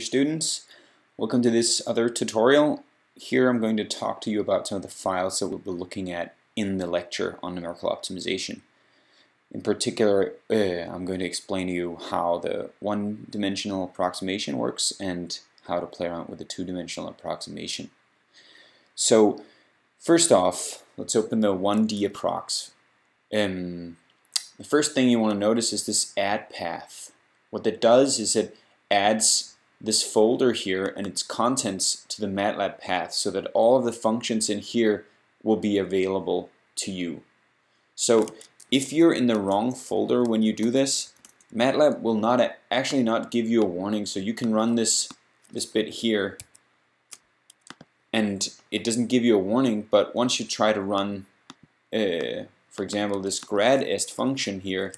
students, welcome to this other tutorial. Here I'm going to talk to you about some of the files that we'll be looking at in the lecture on numerical optimization. In particular, uh, I'm going to explain to you how the one-dimensional approximation works and how to play around with the two-dimensional approximation. So first off, let's open the 1D approx. Um, the first thing you want to notice is this add path. What that does is it adds this folder here and its contents to the MATLAB path so that all of the functions in here will be available to you. So if you're in the wrong folder when you do this, MATLAB will not actually not give you a warning so you can run this this bit here and it doesn't give you a warning but once you try to run uh, for example this grad_est function here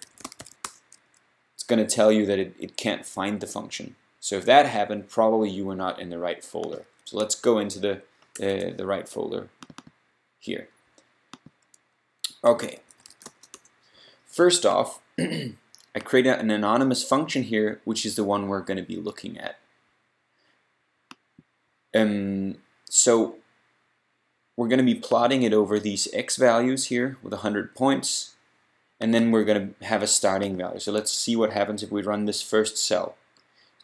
it's going to tell you that it, it can't find the function so if that happened, probably you were not in the right folder. So let's go into the, uh, the right folder here. Okay. First off, I create an anonymous function here, which is the one we're going to be looking at. Um, so we're going to be plotting it over these x values here with 100 points, and then we're going to have a starting value. So let's see what happens if we run this first cell.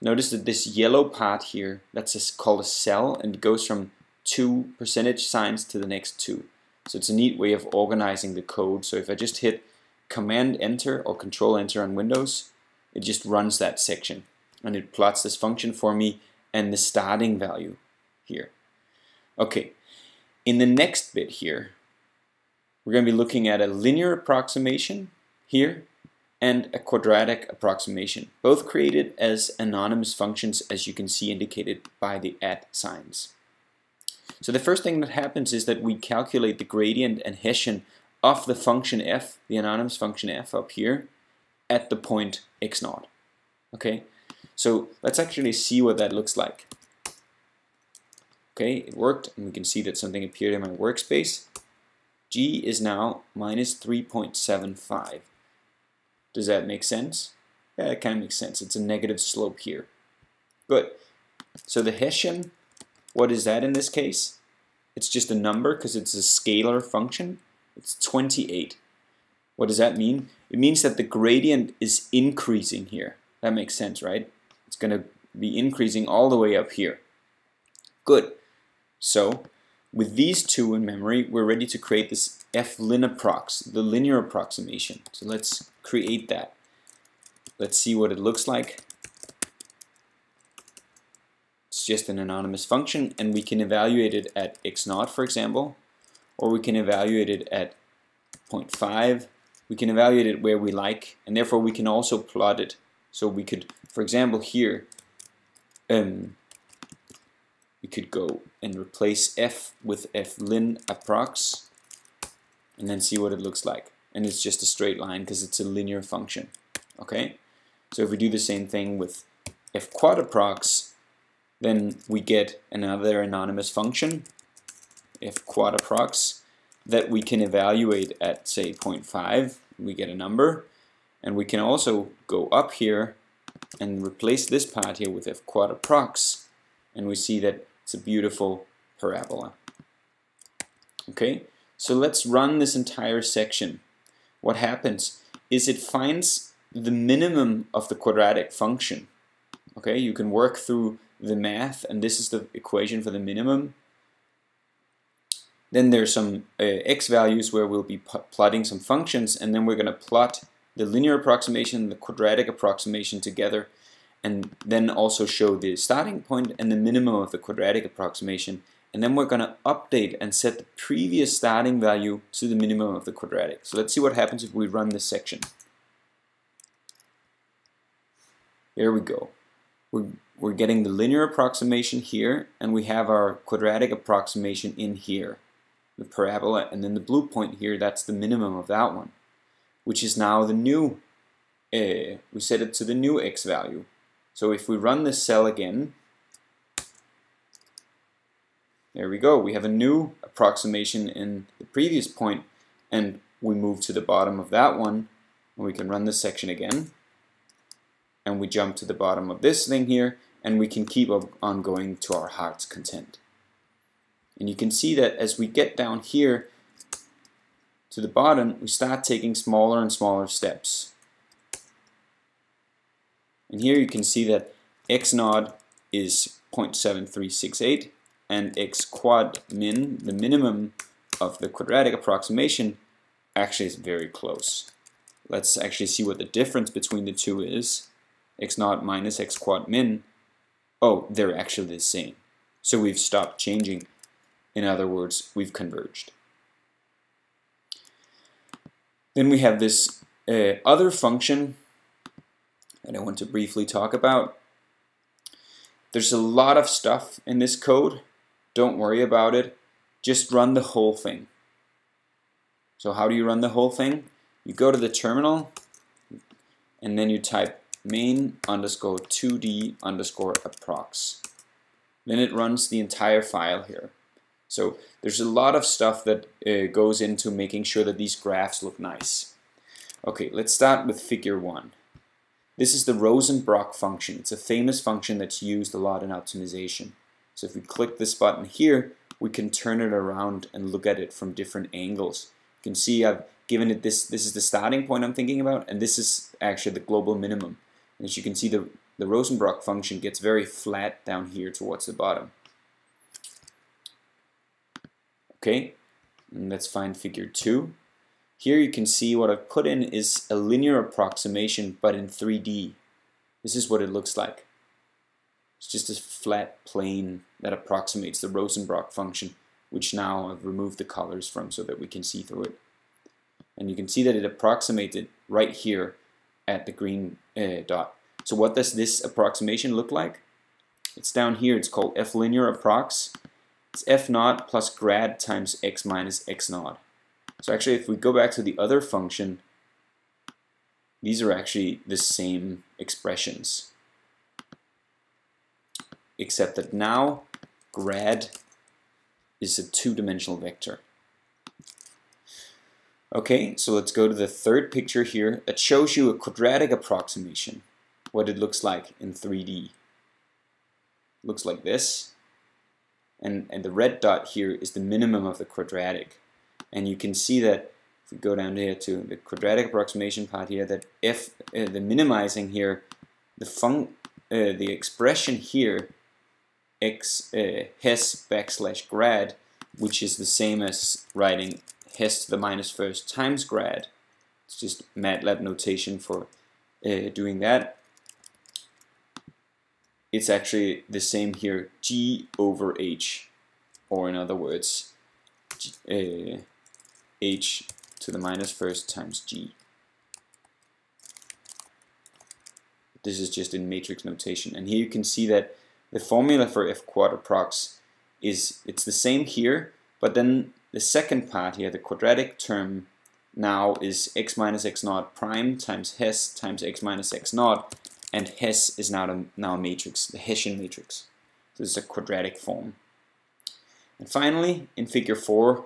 Notice that this yellow part here, that's called a cell and goes from two percentage signs to the next two. So it's a neat way of organizing the code. So if I just hit Command Enter or Control Enter on Windows, it just runs that section and it plots this function for me and the starting value here. Okay, in the next bit here, we're going to be looking at a linear approximation here and a quadratic approximation, both created as anonymous functions as you can see indicated by the at signs. So the first thing that happens is that we calculate the gradient and Hessian of the function f, the anonymous function f up here, at the point x naught. Okay, so let's actually see what that looks like. Okay, it worked, and we can see that something appeared in my workspace. g is now minus 3.75. Does that make sense? Yeah, it kind of makes sense. It's a negative slope here. Good. So the Hessian, what is that in this case? It's just a number because it's a scalar function. It's 28. What does that mean? It means that the gradient is increasing here. That makes sense, right? It's going to be increasing all the way up here. Good. So with these two in memory, we're ready to create this f-lin approx, the linear approximation. So let's create that. Let's see what it looks like. It's just an anonymous function, and we can evaluate it at x naught, for example, or we can evaluate it at 0.5. We can evaluate it where we like, and therefore we can also plot it. So we could, for example, here, um, we could go and replace f with f-lin approx and then see what it looks like. And it's just a straight line because it's a linear function. Okay? So if we do the same thing with f quad approx, then we get another anonymous function, f quad approx, that we can evaluate at say 0.5. We get a number. And we can also go up here and replace this part here with f quad approx. And we see that it's a beautiful parabola. Okay, so let's run this entire section. What happens is it finds the minimum of the quadratic function. Okay, you can work through the math, and this is the equation for the minimum. Then there's some uh, x values where we'll be plotting some functions, and then we're going to plot the linear approximation and the quadratic approximation together and then also show the starting point and the minimum of the quadratic approximation. And then we're going to update and set the previous starting value to the minimum of the quadratic. So let's see what happens if we run this section. There we go. We're, we're getting the linear approximation here, and we have our quadratic approximation in here, the parabola, and then the blue point here, that's the minimum of that one, which is now the new, uh, we set it to the new x value. So if we run this cell again, there we go. We have a new approximation in the previous point, and we move to the bottom of that one, and we can run this section again. And we jump to the bottom of this thing here, and we can keep on going to our heart's content. And you can see that as we get down here to the bottom, we start taking smaller and smaller steps. And here you can see that x naught is 0.7368 and x quad min, the minimum of the quadratic approximation, actually is very close. Let's actually see what the difference between the two is. x naught minus x quad min. Oh, they're actually the same. So we've stopped changing. In other words, we've converged. Then we have this uh, other function that I want to briefly talk about. There's a lot of stuff in this code. Don't worry about it. Just run the whole thing. So how do you run the whole thing? You go to the terminal and then you type main underscore 2d underscore approx. Then it runs the entire file here. So there's a lot of stuff that uh, goes into making sure that these graphs look nice. Okay, let's start with figure 1. This is the Rosenbrock function. It's a famous function that's used a lot in optimization. So if we click this button here, we can turn it around and look at it from different angles. You can see I've given it this, this is the starting point I'm thinking about, and this is actually the global minimum. And As you can see, the, the Rosenbrock function gets very flat down here towards the bottom. Okay, and let's find figure 2. Here you can see what I've put in is a linear approximation, but in 3D. This is what it looks like. It's just a flat plane that approximates the Rosenbrock function, which now I've removed the colors from so that we can see through it. And you can see that it approximated right here at the green uh, dot. So what does this approximation look like? It's down here, it's called f linear approx. It's f naught plus grad times x minus x naught. So actually if we go back to the other function, these are actually the same expressions. Except that now grad is a two-dimensional vector. Okay, so let's go to the third picture here that shows you a quadratic approximation, what it looks like in 3D. Looks like this and, and the red dot here is the minimum of the quadratic. And you can see that if we go down here to the quadratic approximation part here, that if uh, the minimizing here, the fun uh, the expression here, x uh, hess backslash grad, which is the same as writing hess to the minus first times grad. It's just MATLAB notation for uh, doing that it's actually the same here, g over h, or in other words, g, uh, h to the minus first times g. This is just in matrix notation. And here you can see that the formula for f quad approx is, it's the same here, but then the second part here, the quadratic term, now is x minus x naught prime times hess times x minus x naught, and Hess is now a, now a matrix, the Hessian matrix. So this is a quadratic form. And finally, in figure 4,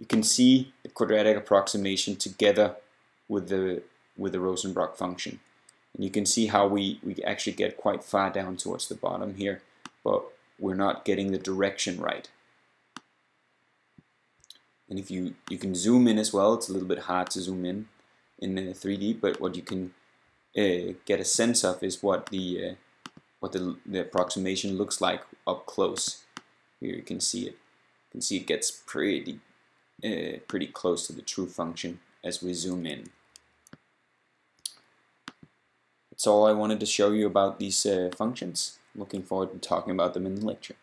you can see the quadratic approximation together with the with the Rosenbrock function. And you can see how we, we actually get quite far down towards the bottom here, but we're not getting the direction right. And if you, you can zoom in as well, it's a little bit hard to zoom in in 3D, but what you can uh, get a sense of is what the uh, what the, the approximation looks like up close. Here you can see it. You can see it gets pretty uh, pretty close to the true function as we zoom in. That's all I wanted to show you about these uh, functions. Looking forward to talking about them in the lecture.